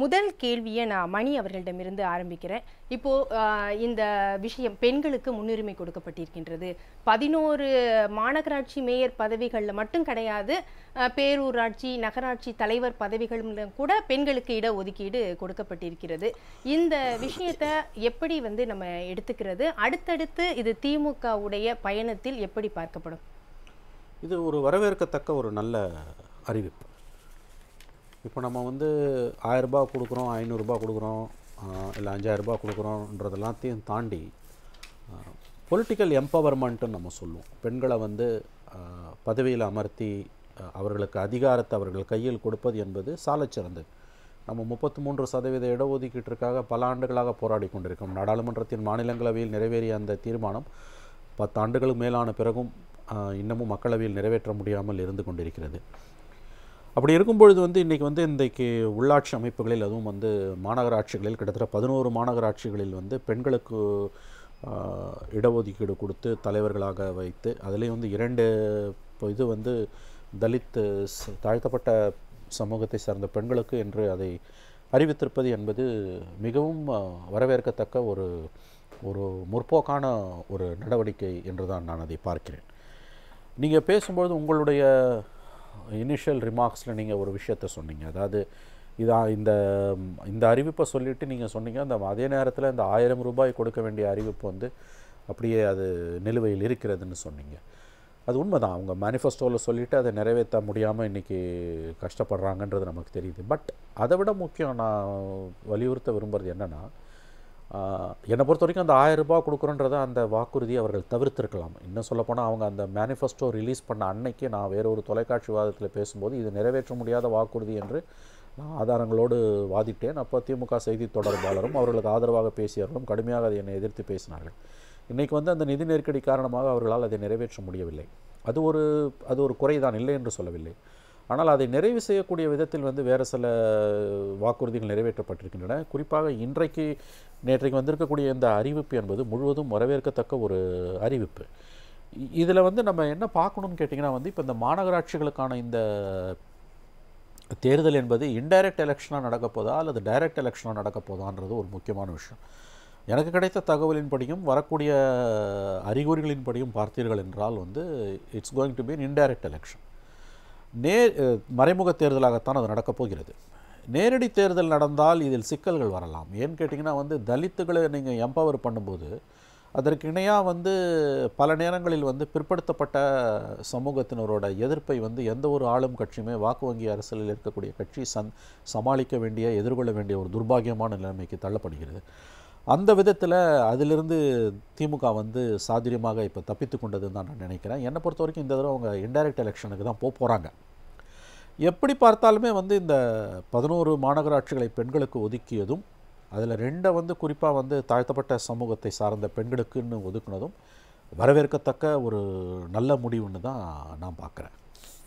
முதல் கேள்வியை நான் மணி அவர்களிடமிருந்து ஆரம்பிக்கிறேன். இப்போ இந்த விஷயம் பெண்களுக்கு முன்னுரிமை கொடுக்கப்பட்டிருக்கின்றது. பதினோரு மாநகராட்சி மேயர் பதவிகளில் மட்டும் கிடையாது பேரூராட்சி நகராட்சி தலைவர் பதவிகளிலும் கூட பெண்களுக்கு இட ஒதுக்கீடு கொடுக்கப்பட்டிருக்கிறது. இந்த விஷயத்தை எப்படி வந்து நம்ம எடுத்துக்கிறது? அடுத்தடுத்து இது திமுகவுடைய பயணத்தில் எப்படி பார்க்கப்படும்? இது ஒரு வரவேற்கத்தக்க ஒரு நல்ல அறிவிப்பு. இப்போ நம்ம வந்து ஆயரரூபா கொடுக்குறோம் ஐநூறுரூபா கொடுக்குறோம் இல்லை அஞ்சாயிரரூபா கொடுக்குறோன்றதெல்லாத்தையும் தாண்டி பொலிட்டிக்கல் எம்பவர்மெண்ட்டுன்னு நம்ம சொல்லுவோம். பெண்களை வந்து பதவியில் அமர்த்தி அவர்களுக்கு அதிகாரத்தை அவர்கள் கையில் கொடுப்பது என்பது சாலச்சிறந்தது. நம்ம முப்பத்தி மூன்று சதவீத இடஒதுக்கீட்டிற்காக பல ஆண்டுகளாக போராடி கொண்டிருக்கோம் நாடாளுமன்றத்தின் மாநிலங்களவையில் நிறைவேறிய அந்த தீர்மானம் பத்து ஆண்டுகளுக்கு மேலான பிறகும் இன்னமும் மக்களவையில் நிறைவேற்ற முடியாமல் இருந்து கொண்டிருக்கிறது. அப்படி இருக்கும்பொழுது வந்து இன்றைக்கி வந்து இன்றைக்கு உள்ளாட்சி அமைப்புகளில் அதுவும் வந்து மாநகராட்சிகளில் கிட்டத்தட்ட பதினோரு மாநகராட்சிகளில் வந்து பெண்களுக்கு இடஒதுக்கீடு கொடுத்து தலைவர்களாக வைத்து அதுலேயும் வந்து இரண்டு இது வந்து தலித் தாழ்த்தப்பட்ட சமூகத்தை சார்ந்த பெண்களுக்கு என்று அதை அறிவித்திருப்பது என்பது மிகவும் வரவேற்கத்தக்க ஒரு ஒரு முற்போக்கான ஒரு நடவடிக்கை என்று தான் நான் அதை பார்க்கிறேன். நீங்கள் பேசும்பொழுது உங்களுடைய இனிஷியல் ரிமார்க்ஸில் நீங்கள் ஒரு விஷயத்த சொன்னீங்க. அதாவது இதான் இந்த இந்த அறிவிப்பை சொல்லிவிட்டு நீங்கள் சொன்னீங்க. அந்த அதே நேரத்தில் இந்த ஆயிரம் ரூபாய் கொடுக்க வேண்டிய அறிவிப்பு வந்து அப்படியே அது நிலுவையில் இருக்கிறதுன்னு சொன்னீங்க. அது உண்மைதான். அவங்க மேனிஃபெஸ்டோவில் சொல்லிவிட்டு அதை நிறைவேற்ற முடியாமல் இன்றைக்கி கஷ்டப்படுறாங்கன்றது நமக்கு தெரியுது. பட் அதை விட முக்கியம் நான் வலியுறுத்த விரும்புகிறது என்னென்னா என்னை பொறுத்த வரைக்கும் அந்த ஆயிரம் ரூபாய் கொடுக்குறோன்றத அந்த வாக்குறுதியை அவர்கள் தவிர்த்திருக்கலாம். இன்னும் சொல்லப்போனால் அவங்க அந்த மேனிஃபெஸ்டோ ரிலீஸ் பண்ண அன்னைக்கு நான் வேற ஒரு தொலைக்காட்சி வாதத்தில் பேசும்போது இது நிறைவேற்ற முடியாத வாக்குறுதி என்று நான் ஆதாரங்களோடு வாதிட்டேன். அப்போ திமுக செய்தி தொடர்பாளரும் அவர்களுக்கு ஆதரவாக பேசியவர்களும் கடுமையாக அதை என்னை எதிர்த்து பேசினார்கள். இன்றைக்கி வந்து அந்த நிதி நெருக்கடி காரணமாக அவர்களால் அதை நிறைவேற்ற முடியவில்லை. அது ஒரு அது ஒரு குறைதான் இல்லை என்று சொல்லவில்லை. ஆனால் அதை நிறைவு செய்யக்கூடிய விதத்தில் வந்து வேறு சில வாக்குறுதிகள் நிறைவேற்றப்பட்டிருக்கின்றன. குறிப்பாக இன்றைக்கு நேற்றைக்கு வந்திருக்கக்கூடிய இந்த அறிவிப்பு என்பது முழுவதும் வரவேற்கத்தக்க ஒரு அறிவிப்பு. இதில் வந்து நம்ம என்ன பார்க்கணும்னு கேட்டிங்கன்னா வந்து இப்போ இந்த மாநகராட்சிகளுக்கான இந்த தேர்தல் என்பது இன்டைரக்ட் எலெக்ஷனாக நடக்க போதா அல்லது டைரக்ட் எலெக்ஷனாக நடக்க போதான்றது ஒரு முக்கியமான விஷயம். எனக்கு கிடைத்த தகவலின்படியும் வரக்கூடிய அறிகுறிகளின்படியும் பார்த்தீர்கள் என்றால் வந்து it's going to be indirect election. நேர் மறைமுக தேர்தலாகத்தான் அது நடக்கப் போகிறது. நேரடி தேர்தல் நடந்தால் இதில் சிக்கல்கள் வரலாம். ஏன்னு கேட்டிங்கன்னா வந்து தலித்துகளை நீங்கள் எம்பவர் பண்ணும்போது அதற்கு இணையாக வந்து பல நேரங்களில் வந்து பிற்படுத்தப்பட்ட சமூகத்தினரோட எதிர்ப்பை வந்து எந்த ஒரு ஆளும் கட்சியுமே வாக்கு வங்கி அரசியலில் இருக்கக்கூடிய கட்சி சந் சமாளிக்க வேண்டிய எதிர்கொள்ள வேண்டிய ஒரு துர்பாகியமான நிலைமைக்கு தள்ளப்படுகிறது. அந்த விதத்தில் அதிலிருந்து திமுக வந்து சாதுரியமாக இப்போ தப்பித்து கொண்டதுன்னு தான் நான் நினைக்கிறேன். என்னை பொறுத்த வரைக்கும் இந்த தடவை அவங்க இன்டைரக்ட் எலெக்ஷனுக்கு தான் போக போகிறாங்க எப்படி பார்த்தாலுமே வந்து இந்த பதினோரு மாநகராட்சிகளை பெண்களுக்கு ஒதுக்கியதும் அதில் ரெண்டை வந்து குறிப்பாக வந்து தாழ்த்தப்பட்ட சமூகத்தை சார்ந்த பெண்களுக்குன்னு ஒதுக்குனதும் வரவேற்கத்தக்க ஒரு நல்ல முடிவுன்னு தான் நான் பார்க்குறேன்.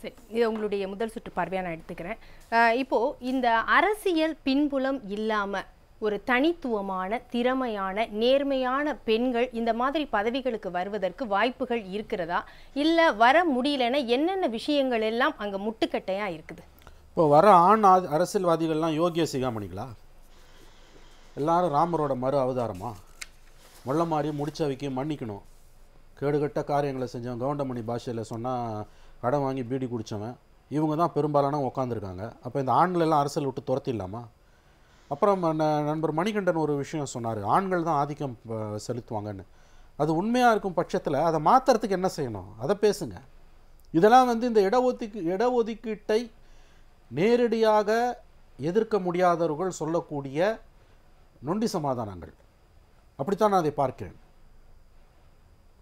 சரி இது உங்களுடைய முதல் சுற்று பார்வையாக நான் எடுத்துக்கிறேன். இப்போது இந்த அரசியல் பின்புலம் இல்லாமல் ஒரு தனித்துவமான திறமையான நேர்மையான பெண்கள் இந்த மாதிரி பதவிகளுக்கு வருவதற்கு வாய்ப்புகள் இருக்கிறதா? இல்லை வர முடியலன்னா என்னென்ன விஷயங்கள் எல்லாம் அங்கே முட்டுக்கட்டையாக இருக்குது? இப்போ வர ஆண் அரசியல்வாதிகள்லாம் யோகிய சிகாமணிகளா? எல்லாரும் ராமரோட மறு அவதாரமா? முள்ள மாதிரி முடிச்சவைக்கு மன்னிக்கணும். கேடுகட்ட காரியங்களை செஞ்சவன் கவுண்டமணி பாஷையில் சொன்னால் கடன் வாங்கி பீடி குடித்தவன் இவங்க தான் பெரும்பாலான உட்காந்துருக்காங்க அப்போ இந்த ஆண்கள் எல்லாம் அரசியல் விட்டு துரத்திடலாமா? அப்புறம் ந- நண்பர் மணிகண்டன் ஒரு விஷயம் சொன்னார். ஆண்கள் தான் ஆதிக்கம் செலுத்துவாங்கன்னு. அது உண்மையாக இருக்கும் பட்சத்தில் அதை மாற்றுறதுக்கு என்ன செய்யணும்? அதை பேசுங்க. இதெல்லாம் வந்து இந்த இடஒதுக்கீ இடஒதுக்கீட்டை நேரடியாக எதிர்க்க முடியாதவர்கள் சொல்லக்கூடிய நொண்டி சமாதானங்கள். அப்படித்தான் நான் அதை பார்க்கிறேன்.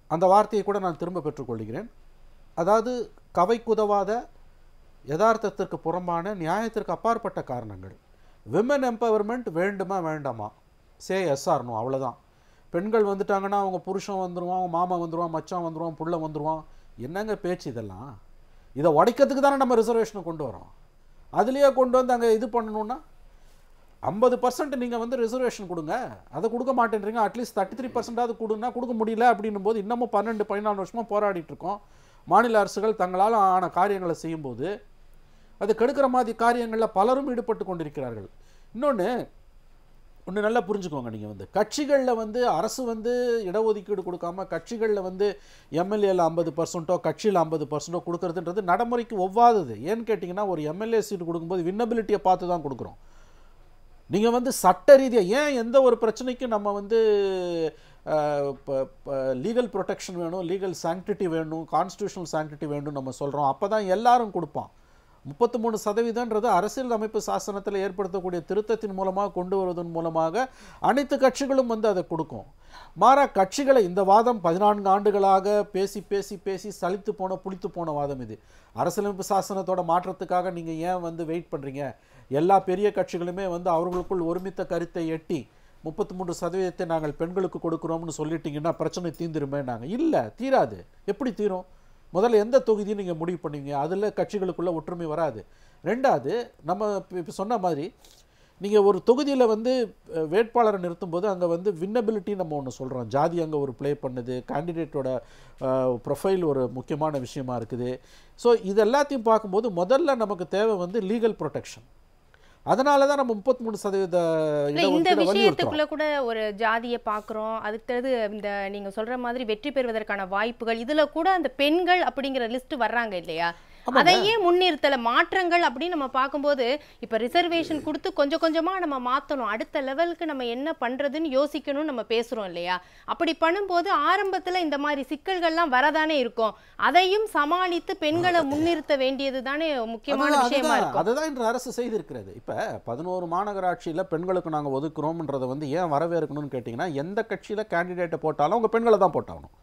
அந்த வார்த்தையை கூட நான் திரும்ப பெற்றுக்கொள்கிறேன். அதாவது கவைக்குதவாத யதார்த்தத்திற்கு புறம்பான நியாயத்திற்கு அப்பாற்பட்ட காரணங்கள். விமன் எம்பவர்மெண்ட் வேண்டுமா வேண்டாமா? சே எஸ்ஆர்னோ அவ்வளோதான் பெண்கள் வந்துட்டாங்கன்னா அவங்க புருஷன் வந்துடுவான் அவங்க மாமா வந்துடுவான் மச்சான் வந்துடுவான் புள்ள வந்துடுவான் என்னங்க பேச்சு இதெல்லாம்? இதை உடைக்கிறதுக்கு தானே நம்ம ரிசர்வேஷனை கொண்டு வரோம் அதுலேயே கொண்டு வந்து அங்கே இது பண்ணணும்னா ஐம்பது பர்சன்ட் நீங்கள் வந்து ரிசர்வேஷன் கொடுங்க. அதை கொடுக்க மாட்டேன்றீங்க. அட்லீஸ்ட் தேர்ட்டி த்ரீ பர்சன்டாவது கொடுன்னா கொடுக்க முடியல அப்படின்னும் போது இன்னமும் பன்னெண்டு பதினாலு வருஷமாக போராடிட்டு இருக்கோம். மாநில அரசுகள் தங்களால் ஆன காரியங்களை செய்யும்போது அது கெடுக்கிற மாதிரி காரியங்களில் பலரும் ஈடுபட்டு கொண்டிருக்கிறார்கள். இன்னொன்று ஒன்று நல்லா புரிஞ்சுக்கோங்க நீங்கள் வந்து. கட்சிகளில் வந்து அரசு வந்து இடஒதுக்கீடு கொடுக்காம கட்சிகளில் வந்து எம்எல்ஏல ஐம்பது பர்சன்ட்டோ கட்சியில் ஐம்பது பர்சன்ட்டோ கொடுக்குறதுன்றது நடைமுறைக்கு ஒவ்வாதது. ஏன்னு கேட்டிங்கன்னா ஒரு எம்எல்ஏ சீட் கொடுக்கும்போது வின்னபிலிட்டியை பார்த்து தான் கொடுக்குறோம். நீங்கள் வந்து சட்ட ரீதியாக ஏன் எந்த ஒரு பிரச்சனைக்கும் நம்ம வந்து லீகல் ப்ரொடெக்ஷன் வேணும் லீகல் சாங்டிட்டி வேணும் கான்ஸ்டியூஷனல் சாங்டிட்டி வேணும் நம்ம சொல்கிறோம் அப்போ தான் எல்லாரும் கொடுப்பான். முப்பத்தி மூணு சதவீதம்ன்றது அரசியல் அமைப்பு சாசனத்தில் ஏற்படுத்தக்கூடிய திருத்தத்தின் மூலமாக கொண்டு வருவதன் மூலமாக அனைத்து கட்சிகளும் வந்து அதை கொடுக்கும். மாறா கட்சிகளை இந்த வாதம் பதினான்கு ஆண்டுகளாக பேசி பேசி பேசி சலித்து போன புளித்து போன வாதம் இது. அரசியலமைப்பு சாசனத்தோட மாற்றத்துக்காக நீங்கள் ஏன் வந்து வெயிட் பண்ணுறீங்க எல்லா பெரிய கட்சிகளுமே வந்து அவர்களுக்குள் ஒருமித்த கருத்தை எட்டி முப்பத்தி மூன்று சதவீதத்தை நாங்கள் பெண்களுக்கு கொடுக்குறோம்னு சொல்லிட்டீங்கன்னா பிரச்சனை தீந்துருமே நாங்கள் இல்லை தீராது. எப்படி தீரும்? முதல்ல எந்த தொகுதியும் நீங்கள் முடிவு பண்ணுவீங்க அதில் கட்சிகளுக்குள்ளே ஒற்றுமை வராது. ரெண்டாவது நம்ம இப்போ சொன்ன மாதிரி நீங்கள் ஒரு தொகுதியில் வந்து வேட்பாளரை நிறுத்தும்போது அங்கே வந்து வின்னபிலிட்டி நம்ம ஒன்று சொல்கிறோம் ஜாதி அங்கே ஒரு ப்ளே பண்ணுது. கேண்டிடேட்டோட ப்ரொஃபைல் ஒரு முக்கியமான விஷயமா இருக்குது. ஸோ இது எல்லாத்தையும் பார்க்கும்போது முதல்ல நமக்கு தேவை வந்து லீகல் ப்ரொடெக்ஷன் அதனால தான் நம்ம முப்பத்தி மூணு சதவீத இந்த விஷயத்துக்குள்ள கூட ஒரு ஜாதியை பார்க்குறோம் அடுத்தது இந்த நீங்க சொல்ற மாதிரி வெற்றி பெறுவதற்கான வாய்ப்புகள். இதுல கூட அந்த பெண்கள் அப்படிங்கிற லிஸ்ட் வர்றாங்க இல்லையா? அதையே முன்னிறுத்தல? மாற்றங்கள் அப்படின்னு நம்ம பார்க்கும்போது இப்ப ரிசர்வேஷன் கொடுத்து கொஞ்சம் கொஞ்சமா நம்ம மாத்தணும். அடுத்த லெவலுக்கு நம்ம என்ன பண்றதுன்னு யோசிக்கணும்னு நம்ம பேசுறோம் இல்லையா? அப்படி பண்ணும்போது ஆரம்பத்துல இந்த மாதிரி சிக்கல்கள்லாம் வரதானே இருக்கும். அதையும் சமாளித்து பெண்களை முன்னிறுத்த வேண்டியது தானே முக்கியமான விஷயமா. இருக்கும். அதுதான் இன்று அரசு செய்திருக்கிறது. இப்போ பதினோரு மாநகராட்சியில் பெண்களுக்கு நாங்கள் ஒதுக்குறோம்ன்றதை வந்து ஏன் வரவேற்கணும்னு கேட்டிங்கன்னா எந்த கட்சியில் கேண்டிடேட்டை போட்டாலும் அவங்க பெண்களை தான் போட்டாகணும்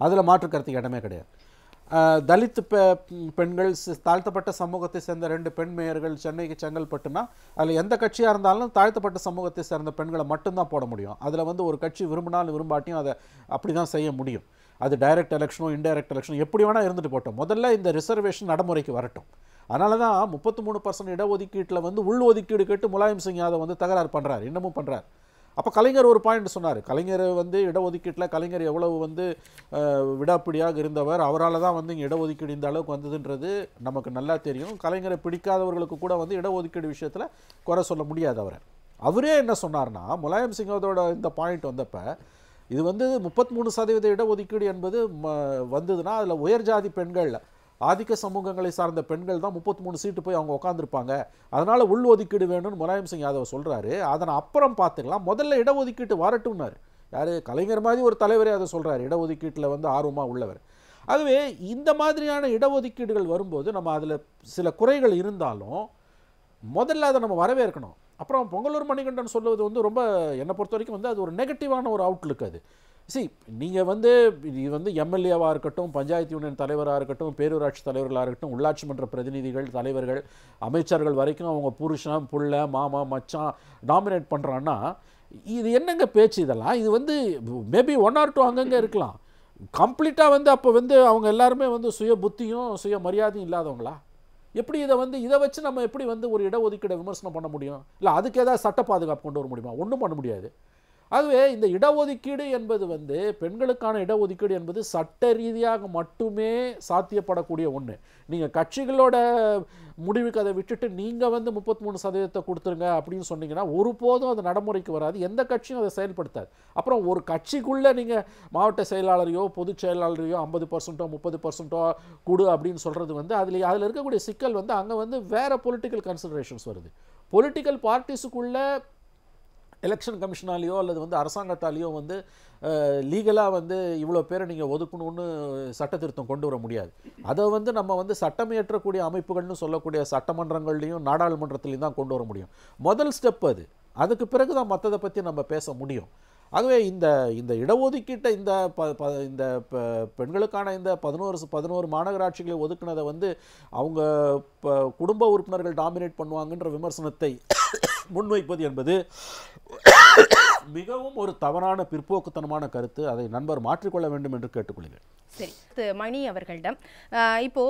அதில் மாற்று கருத்துக்கு இடமே கிடையாது. தலித் பெ பெண்கள் தாழ்த்தப்பட்ட சமூகத்தை சேர்ந்த ரெண்டு பெண் மேயர்கள் சென்னைக்கு செங்கல்பட்டுனா அதில் எந்த கட்சியாக இருந்தாலும் தாழ்த்தப்பட்ட சமூகத்தை சேர்ந்த பெண்களை மட்டும்தான் போட முடியும். அதில் வந்து ஒரு கட்சி விரும்பினாலும் விரும்பாட்டியும் அதை அப்படி தான் செய்ய முடியும். அது டைரக்ட் எலெக்ஷனோ இன்டைரக்ட் எலெக்ஷனோ எப்படி வேணால் இருந்துட்டு போட்டோம் முதல்ல இந்த ரிசர்வேஷன் நடைமுறைக்கு வரட்டும். அதனால தான் முப்பத்தி மூணு பர்சன்ட் இடஒதுக்கீட்டில் வந்து உள் ஒதுக்கீடு கேட்டு முலாயம் சிங் யாதவ் வந்து தகராறு பண்ணுறாரு இன்னமும் பண்ணுறாரு அப்போ கலைஞர் ஒரு பாயிண்ட் சொன்னார். கலைஞர் வந்து இடஒதுக்கீட்டில் கலைஞர் எவ்வளவு வந்து விடாப்பிடியாக இருந்தவர் அவரால் தான் வந்து இங்கே இடஒதுக்கீடு இந்த அளவுக்கு வந்ததுன்றது நமக்கு நல்லா தெரியும். கலைஞரை பிடிக்காதவர்களுக்கு கூட வந்து இடஒதுக்கீடு விஷயத்தில் குறை சொல்ல முடியாது அவரை. அவரே என்ன சொன்னார்னா முலாயம் சிங்கத்தோட இந்த பாயிண்ட் வந்தப்போ இது வந்து முப்பத்தி மூணு சதவீத இடஒதுக்கீடு என்பது ம- வந்ததுன்னா அதில் உயர் ஜாதி பெண்கள் ஆதிக்க சமூகங்களை சார்ந்த பெண்கள் தான் முப்பத்தி மூணு சீட்டு போய் அவங்க உட்காந்துருப்பாங்க அதனால் உள் ஒதுக்கீடு வேணும்னு முலாயம் சிங் யாதவ் சொல்கிறாரு அதனை அப்புறம் பார்த்துக்கலாம். முதல்ல இடஒதுக்கீட்டு வரட்டும்னாரு. யார்? கலைஞர் மாதிரி ஒரு தலைவரே அதை சொல்கிறார் இடஒதுக்கீட்டில் வந்து ஆர்வமாக உள்ளவர். ஆகவே இந்த மாதிரியான இடஒதுக்கீடுகள் வரும்போது நம்ம அதில் சில குறைகள் இருந்தாலும் முதல்ல அதை நம்ம வரவேற்கணும். அப்புறம் பொங்கலூர் மணிகண்டன் சொல்வது வந்து ரொம்ப என்னை பொறுத்த வரைக்கும் வந்து அது ஒரு நெகட்டிவான ஒரு அவுட்லுக் அது. சி நீங்கள் வந்து இது வந்து எம்எல்ஏவாக இருக்கட்டும் பஞ்சாயத்து யூனியன் தலைவராக இருக்கட்டும் பேரூராட்சி தலைவர்களாக இருக்கட்டும் உள்ளாட்சி மன்ற பிரதிநிதிகள் தலைவர்கள் அமைச்சர்கள் வரைக்கும் அவங்க புருஷன் புள்ள மாமா மச்சான் டாமினேட் பண்ணுறான்னா இது என்னங்க பேச்சு இதெல்லாம்? இது வந்து மேபி ஒன் ஆர் டூ அங்கங்கே இருக்கலாம். கம்ப்ளீட்டாக வந்து அப்போ வந்து அவங்க எல்லாருமே வந்து சுய புத்தியும் சுய மரியாதையும் இல்லாதவங்களா? எப்படி இதை வந்து இதை வச்சு நம்ம எப்படி வந்து ஒரு இடஒதுக்கீடை விமர்சனம் பண்ண முடியும்? இல்லை அதுக்கு ஏதாவது சட்ட பாதுகாப்பு கொண்டு வர முடியுமா? ஒன்றும் பண்ண முடியாது. ஆகவே இந்த இடஒதுக்கீடு என்பது வந்து பெண்களுக்கான இடஒதுக்கீடு என்பது சட்ட ரீதியாக மட்டுமே சாத்தியப்படக்கூடிய ஒன்று நீங்கள் கட்சிகளோட முடிவுக்கு அதை விட்டுட்டு நீங்கள் வந்து முப்பத்தி மூணு சதவீதத்தை கொடுத்துருங்க அப்படின்னு சொன்னீங்கன்னா ஒருபோதும் அது நடைமுறைக்கு வராது. எந்த கட்சியும் அதை செயல்படுத்தாது. அப்புறம் ஒரு கட்சிக்குள்ளே நீங்கள் மாவட்ட செயலாளரையோ பொதுச் செயலாளரையோ ஐம்பது பர்சன்ட்டோ முப்பது பர்சன்ட்டோ கொடு அப்படின்னு சொல்கிறது வந்து அதில் அதில் இருக்கக்கூடிய சிக்கல் வந்து அங்கே வந்து வேறு பொலிட்டிக்கல் கன்சிடரேஷன்ஸ் வருது. பொலிட்டிக்கல் பார்ட்டிஸுக்குள்ளே எலெக்ஷன் கமிஷனாலேயோ அல்லது வந்து அரசாங்கத்தாலேயோ வந்து லீகலாக வந்து இவ்வளோ பேரை நீங்கள் ஒதுக்கணும்னு சட்ட திருத்தம் கொண்டு வர முடியாது. அதை வந்து நம்ம வந்து சட்டம் இயற்றக்கூடிய அமைப்புகள்னு சொல்லக்கூடிய சட்டமன்றங்கள்லையும் நாடாளுமன்றத்துலேயும் தான் கொண்டு வர முடியும். முதல் ஸ்டெப் அது. அதுக்கு பிறகு தான் மற்றதை பற்றி நம்ம பேச முடியும். ஆகவே இந்த இந்த இடஒதுக்கீட்டை இந்த ப ப இந்த ப- பெண்களுக்கான இந்த பதினோரு பதினோரு மாநகராட்சிகளை ஒதுக்குனதை வந்து அவங்க இப்போ குடும்ப உறுப்பினர்கள் டாமினேட் பண்ணுவாங்கன்ற விமர்சனத்தை முன்வைப்பது என்பது மிகவும் ஒரு தவறான பிற்போக்குத்தனமான கருத்து. அதை நண்பர் மாற்றிக்கொள்ள வேண்டும் என்று கேட்டுக்கொள்கிறேன். சரி மணி அவர்களிடம் இப்போ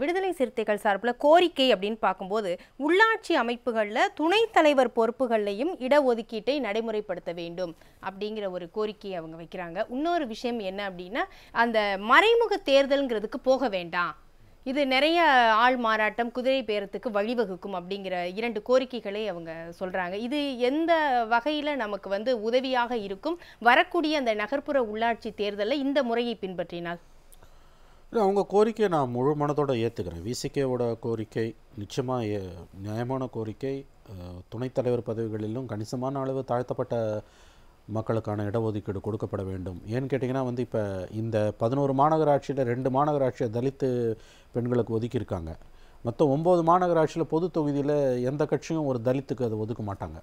விடுதலை சிறுத்தைகள் சார்பில் கோரிக்கை அப்படின்னு பார்க்கும்போது உள்ளாட்சி அமைப்புகளில் துணைத் தலைவர் பொறுப்புகள்லையும் இடஒதுக்கீட்டை நடைமுறைப்படுத்த வேண்டும் அப்படிங்கிற ஒரு கோரிக்கையை அவங்க வைக்கிறாங்க. இன்னொரு விஷயம் என்ன அப்படின்னா அந்த மறைமுக தேர்தலுங்கிறதுக்கு போக வேண்டாம். இது நிறைய ஆள் மாறாட்டம் குதிரை பேரத்துக்கு வழிவகுக்கும் அப்படிங்கிற இரண்டு கோரிக்கைகளை அவங்க சொல்கிறாங்க இது எந்த வகையில் நமக்கு வந்து உதவியாக இருக்கும்? வரக்கூடிய அந்த நகர்ப்புற உள்ளாட்சி தேர்தலில் இந்த முறையை பின்பற்றினால்? இல்லை அவங்க கோரிக்கையை நான் முழு மனதோடு ஏற்றுக்கிறேன் விசிகேவோட கோரிக்கை நிச்சயமாக நியாயமான கோரிக்கை அஹ், துணைத் தலைவர் பதவிகளிலும் கணிசமான அளவு தாழ்த்தப்பட்ட மக்களுக்கான இடஒதுக்கீடு கொடுக்கப்பட வேண்டும். ஏன்னு கேட்டிங்கன்னா வந்து இப்போ இந்த பதினோரு மாநகராட்சியில் ரெண்டு மாநகராட்சியை தலித்து பெண்களுக்கு ஒதுக்கியிருக்காங்க. மொத்தம் ஒம்பது மாநகராட்சியில் பொது தொகுதியில் எந்த கட்சியும் ஒரு தலித்துக்கு அதை ஒதுக்க மாட்டாங்க.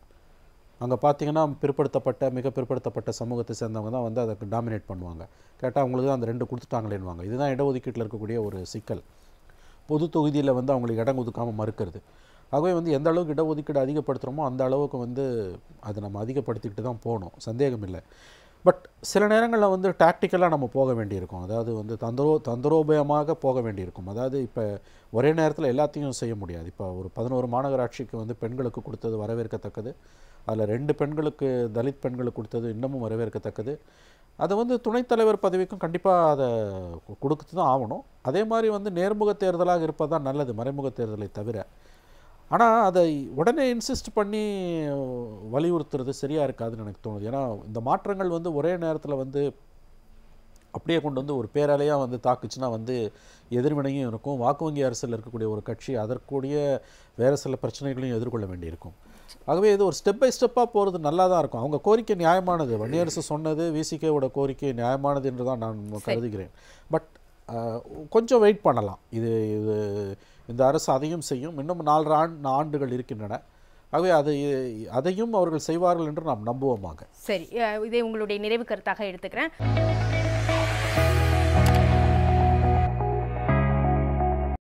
அங்கே பார்த்தீங்கன்னா பிற்படுத்தப்பட்ட மிக பிற்படுத்தப்பட்ட சமூகத்தை சேர்ந்தவங்க தான் வந்து அதை டாமினேட் பண்ணுவாங்க. கேட்டால் அவங்களுக்கு தான் அந்த ரெண்டு கொடுத்துட்டாங்களேன்னுவாங்க. இதுதான் இடஒதுக்கீட்டில் இருக்கக்கூடிய ஒரு சிக்கல். பொது தொகுதியில் வந்து அவங்களுக்கு இடம் ஒதுக்காமல் மறுக்கிறது. ஆகவே வந்து எந்த அளவுக்கு இடஒதுக்கீடு அதிகப்படுத்துகிறோமோ அந்த அளவுக்கு வந்து அதை நம்ம அதிகப்படுத்திக்கிட்டு தான் போகணும். சந்தேகம் இல்லை பட் சில நேரங்களில் வந்து டாக்டிக்கலாக நம்ம போக வேண்டியிருக்கும். அதாவது வந்து தந்திரோ தந்திரோபயமாக போக வேண்டியிருக்கும். அதாவது இப்போ ஒரே நேரத்தில் எல்லாத்தையும் செய்ய முடியாது. இப்போ ஒரு பதினோரு மாநகராட்சிக்கு வந்து பெண்களுக்கு கொடுத்தது வரவேற்கத்தக்கது. அதில் ரெண்டு பெண்களுக்கு தலித் பெண்களுக்கு கொடுத்தது இன்னமும் வரவேற்கத்தக்கது. அதை வந்து துணைத்தலைவர் பதவிக்கும் கண்டிப்பாக அதை கொடுத்து தான் ஆகணும். அதே மாதிரி வந்து நேர்முக தேர்தலாக இருப்பது தான் நல்லது மறைமுக தேர்தலை தவிர. ஆனால் அதை உடனே இன்சிஸ்ட் பண்ணி வலியுறுத்துறது சரியாக இருக்காதுன்னு எனக்கு தோணுது. ஏன்னா இந்த மாற்றங்கள் வந்து ஒரே நேரத்தில் வந்து அப்படியே கொண்டு வந்து ஒரு பேரலையாக வந்து தாக்குச்சுன்னா வந்து எதிர்வினையும் இருக்கும். வாக்கு வங்கி அரசில் இருக்கக்கூடிய ஒரு கட்சி அதற்குரிய வேறு சில பிரச்சனைகளையும் எதிர்கொள்ள வேண்டியிருக்கும். ஆகவே இது ஒரு ஸ்டெப் பை ஸ்டெப்பாக போகிறது நல்லா தான் இருக்கும். அவங்க கோரிக்கை நியாயமானது. வன்னியரசு சொன்னது விசிகேவோட கோரிக்கை நியாயமானது என்று தான் நான் கருதுகிறேன். பட் கொஞ்சம் வெயிட் பண்ணலாம். இது இது இந்த அரசு அதையும் செய்யும். இன்னும் நாலு ஆண்டு ஆண்டுகள் இருக்கின்றன. ஆகவே அதை அதையும் அவர்கள் செய்வார்கள் என்று நாம் நம்புவோமாக. சரி இதை உங்களுடைய நிறைவு கருத்தாக எடுத்துக்கிறேன்.